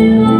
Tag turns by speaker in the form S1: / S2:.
S1: you.